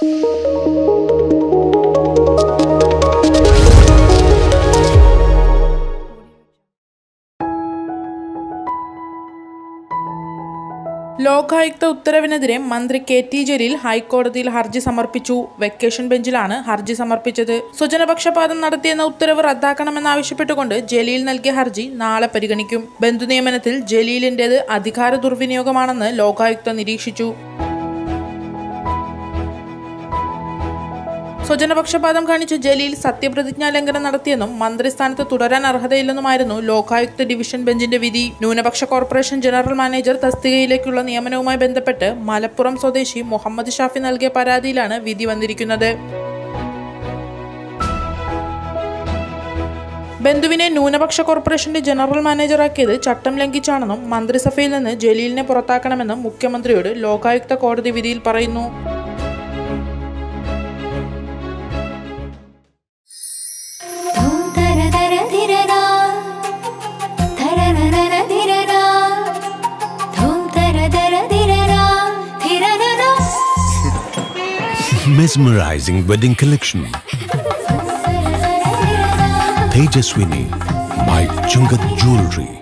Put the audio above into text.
ലോകായുക്ത ഉത്തരവിനെതിരെ മന്ത്രി K T Jaleel ഹൈക്കോടതിയിൽ ഹർജി സമർപ്പിച്ചു. വെക്കേഷൻ ബെഞ്ചിലാണ് ഹർജി സമർപ്പിച്ചത്. സ്വജനപക്ഷപാതം നടത്തിയെന്ന ഉത്തരവ് റദ്ദാക്കണമെന്നാവശ്യപ്പെട്ടുകൊണ്ട് ജലീൽ നൽകിയ ഹർജി നാളെ പരിഗണിക്കും. ബന്ധുനിയമനത്തിൽ ജലീലിന്റേത് അധികാര ദുർവിനിയോഗമാണെന്ന് ലോകായുക്ത നിരീക്ഷിച്ചു. സ്വജനപക്ഷപാതം കാണിച്ച് ജലീൽ സത്യപ്രതിജ്ഞാ ലംഘനം നടത്തിയെന്നും മന്ത്രിസ്ഥാനത്ത് തുടരാൻ അർഹതയില്ലെന്നുമായിരുന്നു ലോകായുക്ത ഡിവിഷൻ ബെഞ്ചിന്റെ വിധി. ന്യൂനപക്ഷ കോർപ്പറേഷൻ ജനറൽ മാനേജർ തസ്തികയിലേക്കുള്ള നിയമനവുമായി ബന്ധപ്പെട്ട് മലപ്പുറം സ്വദേശി മുഹമ്മദ് ഷാഫി നൽകിയ പരാതിയിലാണ് വിധി വന്നിരിക്കുന്നത്. ബന്ധുവിനെ ന്യൂനപക്ഷ കോർപ്പറേഷന്റെ ജനറൽ മാനേജറാക്കിയത് ചട്ടം ലംഘിച്ചാണെന്നും മന്ത്രിസഭയിൽ നിന്ന് ജലീലിനെ പുറത്താക്കണമെന്നും മുഖ്യമന്ത്രിയോട് ലോകായുക്ത കോടതി വിധിയിൽ പറയുന്നു. Mesmerizing wedding collection. Tejaswini by Chungat Jewelry.